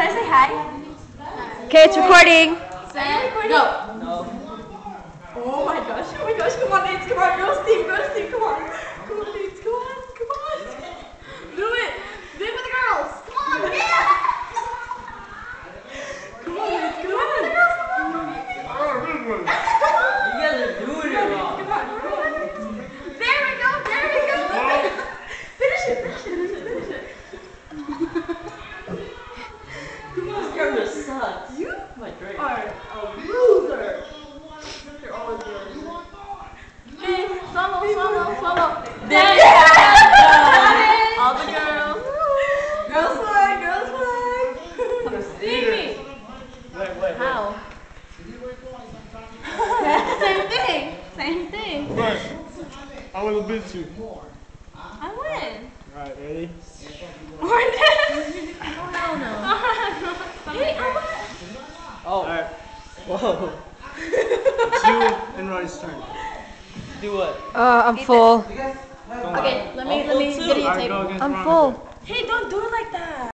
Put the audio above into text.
Can I say hi? Okay, it's recording. Say go. Oh my gosh, oh my gosh, girl sucks. You My drink. are a loser. You're always doing Hey, follow, follow, follow. There Yeah. All the girls. Girls flag, girls flag. Leave me. Wait, wait, How? Same thing. Same thing. First, I want to beat you. I win. Alright, ready? Or this. Oh, hell no. Hey, I won. Oh. Alright, Whoa. it's you and Ronnie's turn. Do what? Uh, I'm full. Okay, let me, let me I'll videotape. Alright, go I'm full. Hey, don't do it like that.